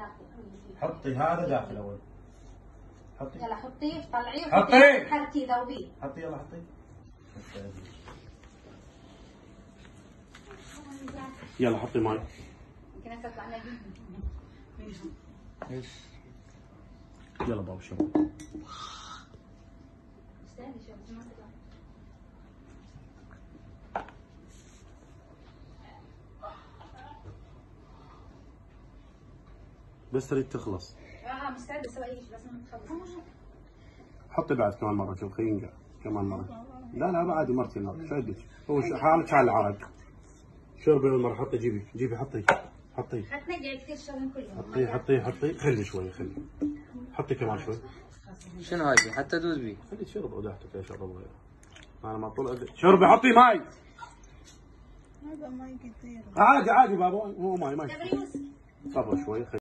داخل حطي هذا داخل أول. حطي. يلا حطيه طلعيه حطيه. حركي ذوبيه حطي يلا حطي. يلا حطي ماي. يمكن تطلع نجم إيش؟ يلا بابا شرب بس تريد تخلص. آه مستعدة. أسوي اي شيء بس ما تخلص. حطي بعد كمان مرة شوف خلينا نقع كمان مرة. لا لا عادي مرتي النار شو عندك؟ هو ش- حالك على العرق. شربي المرة؟ حطي جيبي. جيبي حطي. حطي. حتنقع كثير شغل كل يوم. حطي حطي حطي. خلي شوي خلي. حطي كمان شوي. شنو هاي؟ حتى دوز بي. خلي تشرب وداحتك يا شرب أنا ما طول أدري. شربي حطي ماي. هذا ماي كثير. عادي عادي بابا. مو ماي ماي. صبر شوي